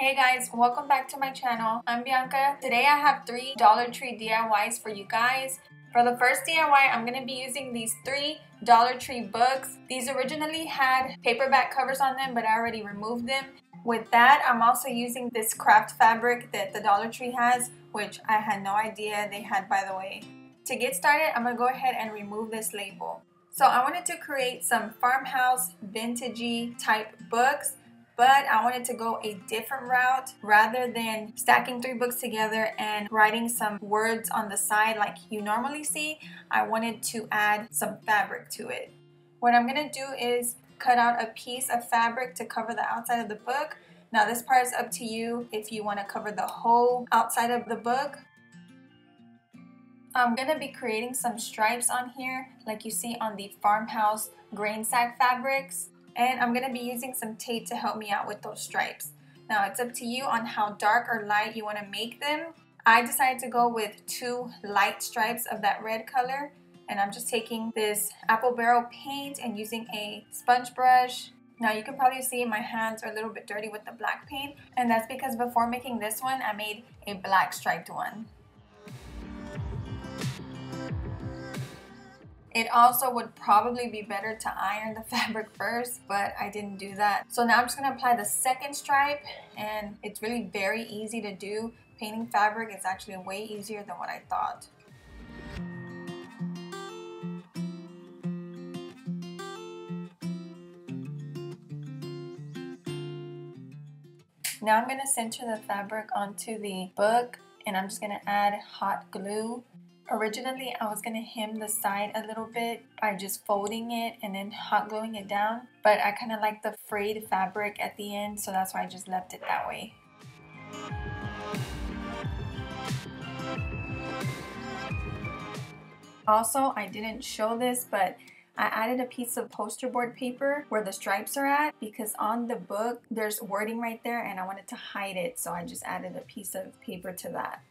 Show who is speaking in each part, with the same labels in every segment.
Speaker 1: Hey guys, welcome back to my channel. I'm Bianca. Today I have three Dollar Tree DIYs for you guys. For the first DIY, I'm going to be using these three Dollar Tree books. These originally had paperback covers on them, but I already removed them. With that, I'm also using this craft fabric that the Dollar Tree has, which I had no idea they had by the way. To get started, I'm going to go ahead and remove this label. So I wanted to create some farmhouse vintagey type books but I wanted to go a different route rather than stacking three books together and writing some words on the side like you normally see. I wanted to add some fabric to it. What I'm going to do is cut out a piece of fabric to cover the outside of the book. Now this part is up to you if you want to cover the whole outside of the book. I'm going to be creating some stripes on here like you see on the farmhouse grain sack fabrics and I'm going to be using some tape to help me out with those stripes. Now it's up to you on how dark or light you want to make them. I decided to go with two light stripes of that red color and I'm just taking this apple barrel paint and using a sponge brush. Now you can probably see my hands are a little bit dirty with the black paint and that's because before making this one I made a black striped one. It also would probably be better to iron the fabric first, but I didn't do that. So now I'm just gonna apply the second stripe and it's really very easy to do. Painting fabric is actually way easier than what I thought. Now I'm going to center the fabric onto the book and I'm just going to add hot glue Originally, I was to hem the side a little bit by just folding it and then hot gluing it down. But I kind of like the frayed fabric at the end, so that's why I just left it that way. Also, I didn't show this, but I added a piece of poster board paper where the stripes are at because on the book there's wording right there and I wanted to hide it so I just added a piece of paper to that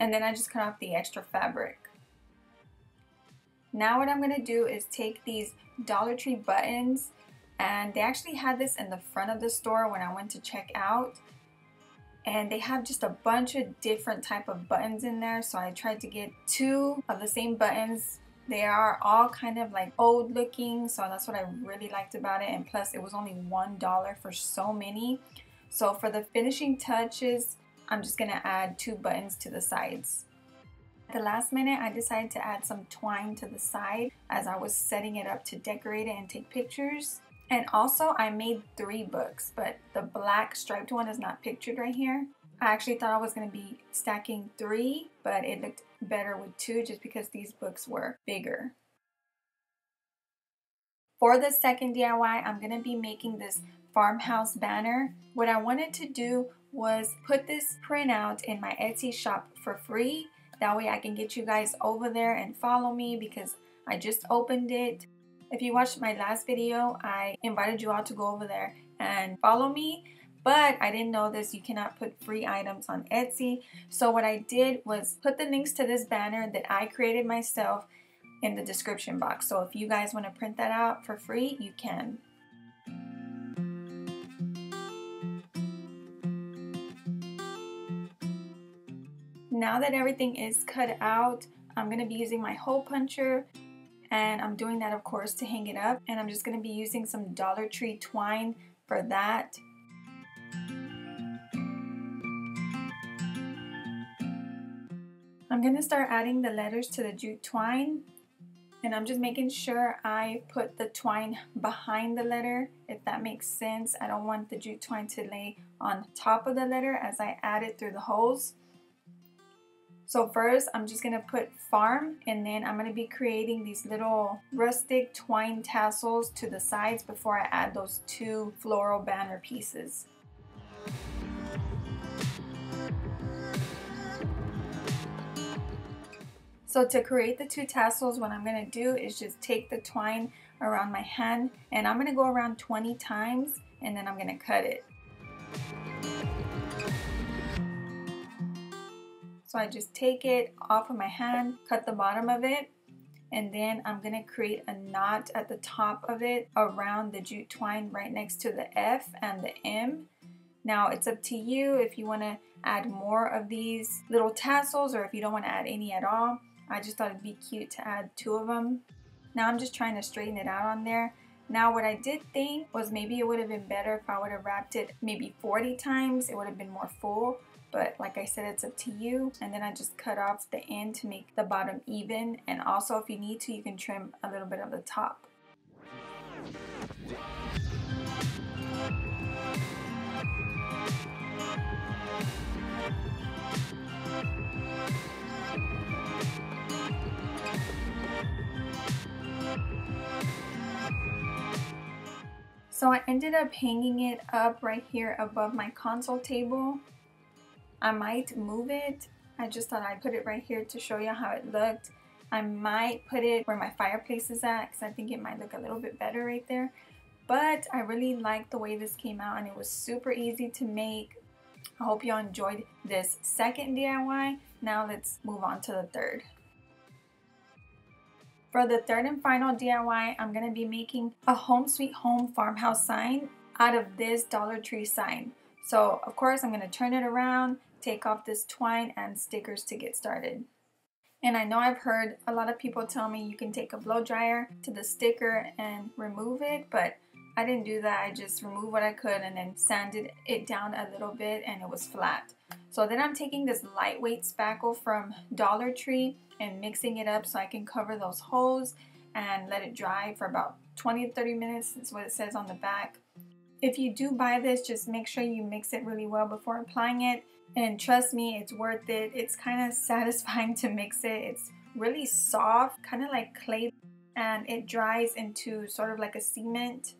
Speaker 1: and then I just cut off the extra fabric. Now what I'm going to do is take these Dollar Tree buttons and they actually had this in the front of the store when I went to check out. And they have just a bunch of different type of buttons in there so I tried to get two of the same buttons. They are all kind of like old looking so that's what I really liked about it. And plus it was only one dollar for so many. So for the finishing touches I'm just gonna add two buttons to the sides. At the last minute, I decided to add some twine to the side as I was setting it up to decorate it and take pictures. And also, I made three books, but the black striped one is not pictured right here. I actually thought I was going to be stacking three, but it looked better with two just because these books were bigger. For the second DIY, I'm going to be making this farmhouse banner. What I wanted to do was put this printout in my Etsy shop for free. That way I can get you guys over there and follow me because I just opened it. If you watched my last video, I invited you all to go over there and follow me. But I didn't know this, you cannot put free items on Etsy. So what I did was put the links to this banner that I created myself in the description box. So if you guys want to print that out for free, you can. Now that everything is cut out, I'm going to be using my hole puncher and I'm doing that of course to hang it up and I'm just going to be using some Dollar Tree twine for that. I'm going to start adding the letters to the jute twine and I'm just making sure I put the twine behind the letter if that makes sense. I don't want the jute twine to lay on top of the letter as I add it through the holes. So first I'm just going to put farm and then I'm going to be creating these little rustic twine tassels to the sides before I add those two floral banner pieces. So to create the two tassels, what I'm going to do is just take the twine around my hand and I'm going to go around 20 times and then I'm going to cut it. So I just take it off of my hand, cut the bottom of it, and then I'm to create a knot at the top of it around the jute twine right next to the F and the M. Now it's up to you if you want to add more of these little tassels or if you don't want to add any at all. I just thought it'd be cute to add two of them. Now I'm just trying to straighten it out on there. Now what I did think was maybe it would have been better if I would have wrapped it maybe 40 times. It would have been more full. But like I said, it's up to you. And then I just cut off the end to make the bottom even. And also if you need to, you can trim a little bit of the top. So I ended up hanging it up right here above my console table. I might move it. I just thought I'd put it right here to show you how it looked. I might put it where my fireplace is at because I think it might look a little bit better right there. But I really like the way this came out and it was super easy to make. I hope y'all enjoyed this second DIY. Now let's move on to the third. For the third and final DIY, I'm going to be making a home sweet home farmhouse sign out of this Dollar Tree sign. So of course I'm going to turn it around, take off this twine and stickers to get started. And I know I've heard a lot of people tell me you can take a blow dryer to the sticker and remove it, but I didn't do that. I just removed what I could and then sanded it down a little bit and it was flat. So then I'm taking this lightweight spackle from Dollar Tree and mixing it up so I can cover those holes and let it dry for about 20 to 30 minutes. That's what it says on the back. If you do buy this, just make sure you mix it really well before applying it. And trust me, it's worth it. It's kind of satisfying to mix it. It's really soft, kind of like clay, and it dries into sort of like a cement.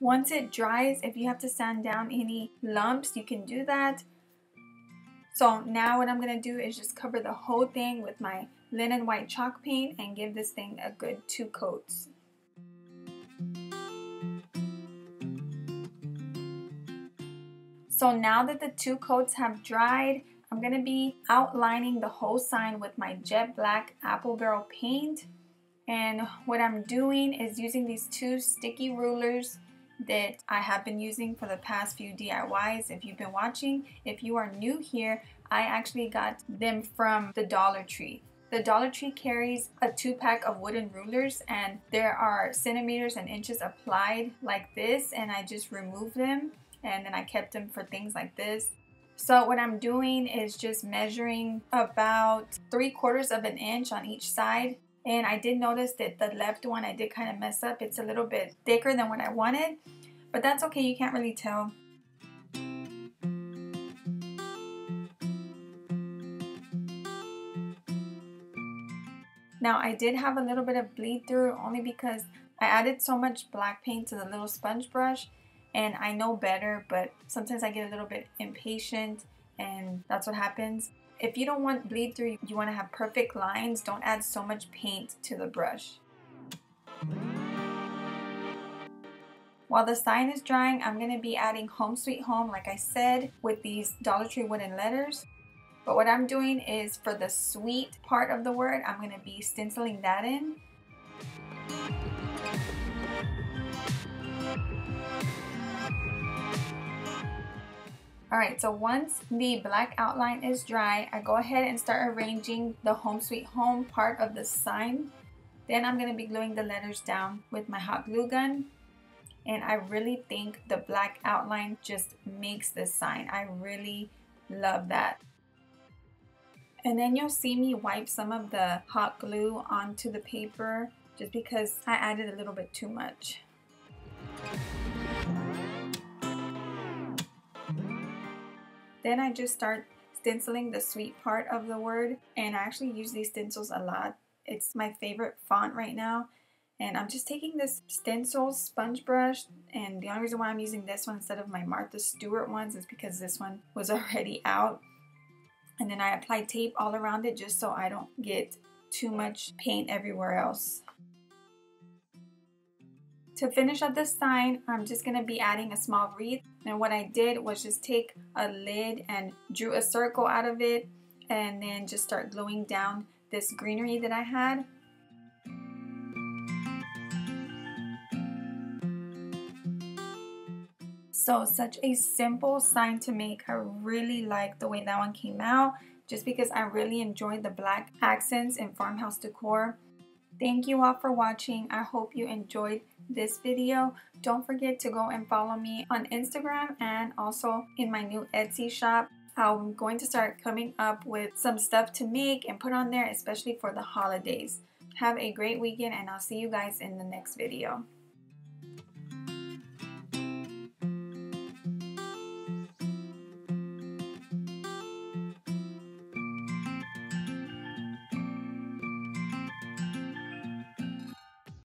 Speaker 1: Once it dries, if you have to sand down any lumps, you can do that. So now what I'm going to do is just cover the whole thing with my linen white chalk paint and give this thing a good two coats. So now that the two coats have dried, I'm to be outlining the whole sign with my jet black apple barrel paint. And what I'm doing is using these two sticky rulers that I have been using for the past few DIYs. If you've been watching, if you are new here, I actually got them from the Dollar Tree. The Dollar Tree carries a two pack of wooden rulers and there are centimeters and inches applied like this and I just remove them and then I kept them for things like this. So what I'm doing is just measuring about three quarters of an inch on each side and I did notice that the left one I did kind of mess up. It's a little bit thicker than what I wanted, but that's okay. You can't really tell. Now I did have a little bit of bleed through only because I added so much black paint to the little sponge brush and I know better but sometimes I get a little bit impatient and that's what happens. If you don't want bleed through, you want to have perfect lines, don't add so much paint to the brush. While the sign is drying, I'm going to be adding Home Sweet Home, like I said, with these Dollar Tree wooden letters. But what I'm doing is for the sweet part of the word, I'm going to be stenciling that in. Alright, so once the black outline is dry, I go ahead and start arranging the Home Sweet Home part of the sign. Then I'm going to be gluing the letters down with my hot glue gun. And I really think the black outline just makes this sign. I really love that. And then you'll see me wipe some of the hot glue onto the paper just because I added a little bit too much. Then I just start stenciling the sweet part of the word and I actually use these stencils a lot. It's my favorite font right now and I'm just taking this stencil sponge brush and the only reason why I'm using this one instead of my Martha Stewart ones is because this one was already out and then I apply tape all around it just so I don't get too much paint everywhere else. To finish up the sign, I'm just going to be adding a small wreath. And what I did was just take a lid and drew a circle out of it and then just start gluing down this greenery that I had. So such a simple sign to make. I really like the way that one came out just because I really enjoyed the black accents and farmhouse decor. Thank you all for watching. I hope you enjoyed this video. Don't forget to go and follow me on Instagram and also in my new Etsy shop. I'm going to start coming up with some stuff to make and put on there, especially for the holidays. Have a great weekend and I'll see you guys in the next video.